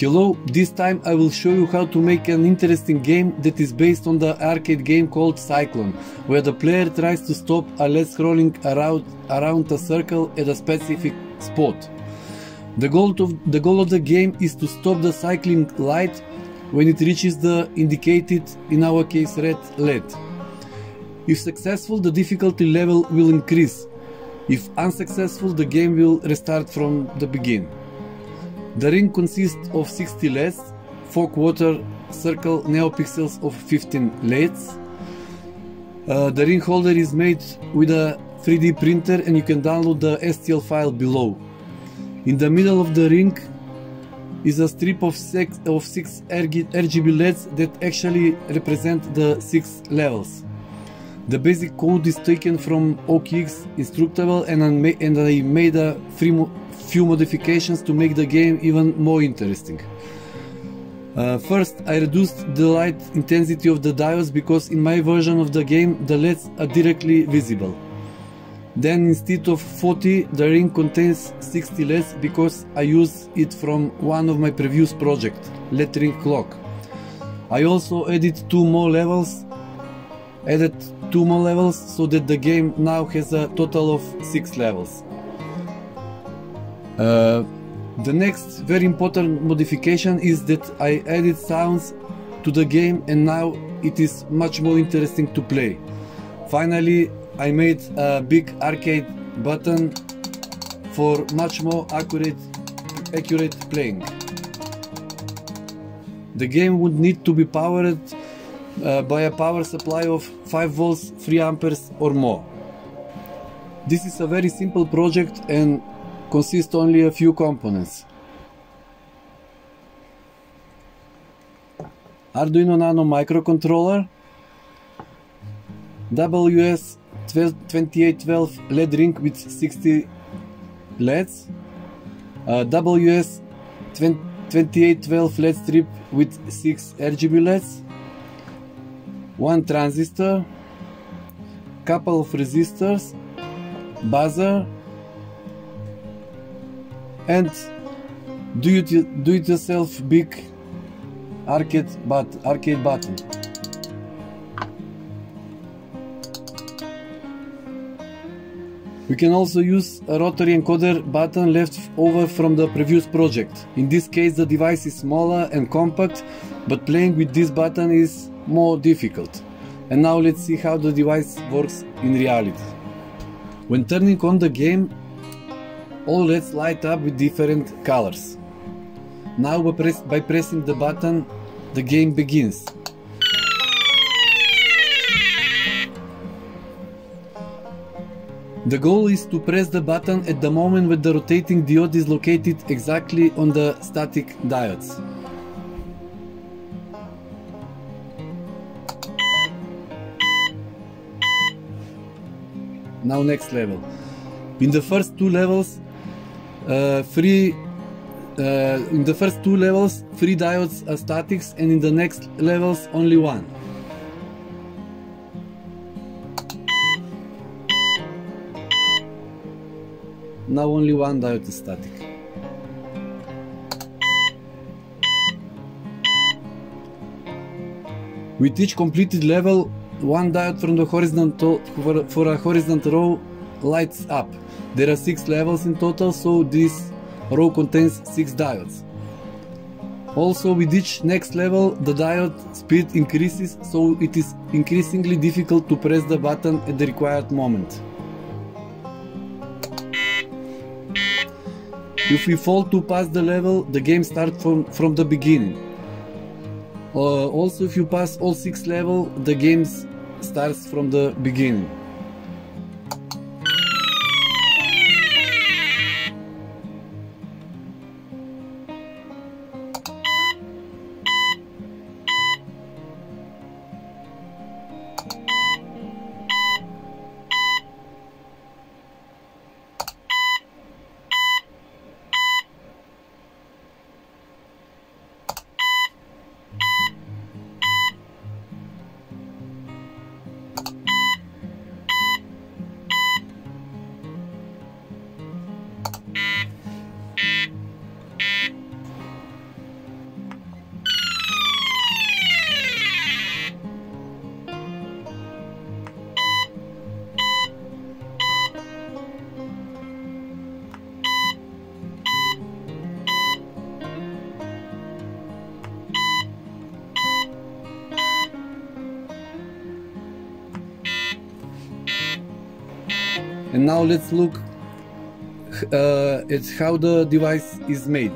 Hello, this time I will show you how to make an interesting game that is based on the arcade game called Cyclone, where the player tries to stop a LED scrolling around, around a circle at a specific spot. The goal, of, the goal of the game is to stop the cycling light when it reaches the indicated, in our case red LED. If successful, the difficulty level will increase. If unsuccessful, the game will restart from the beginning. The ring consists of 60 LEDs, 4 quarter circle neopixels of 15 LEDs. Uh, the ring holder is made with a 3D printer and you can download the STL file below. In the middle of the ring is a strip of six, of six RGB LEDs that actually represent the six levels. The basic code is taken from oKeeg's Instructable and I made a few modifications to make the game even more interesting. Uh, first, I reduced the light intensity of the diodes because in my version of the game the LEDs are directly visible. Then instead of 40, the ring contains 60 LEDs because I use it from one of my previous project, LED ring clock. I also added two more levels, added two more levels so that the game now has a total of six levels. Uh, the next very important modification is that I added sounds to the game and now it is much more interesting to play. Finally, I made a big arcade button for much more accurate, accurate playing. The game would need to be powered uh, by a power supply of 5 volts 3 amperes or more. This is a very simple project and consists only a few components. Arduino Nano microcontroller, WS2812 LED ring with 60 LEDs, uh, WS2812 LED strip with 6 RGB LEDs, one transistor, couple of resistors, buzzer, and do it do it yourself big arcade but arcade button. We can also use a rotary encoder button left over from the previous project. In this case the device is smaller and compact, but playing with this button is more difficult. And now let's see how the device works in reality. When turning on the game, all LEDs light up with different colors. Now by, press, by pressing the button, the game begins. The goal is to press the button at the moment when the rotating diode is located exactly on the static diodes. Now next level. In the first two levels, uh, three uh, in the first two levels, three diodes are statics, and in the next levels, only one. Now only one diode is static. With each completed level, one diode from the horizontal for a horizontal row lights up. There are 6 levels in total, so this row contains 6 diodes. Also with each next level the diode speed increases so it is increasingly difficult to press the button at the required moment. If we fall to pass the level, the game starts from, from the beginning. Uh, also if you pass all 6 levels, the game starts from the beginning. Now let's look uh, at how the device is made.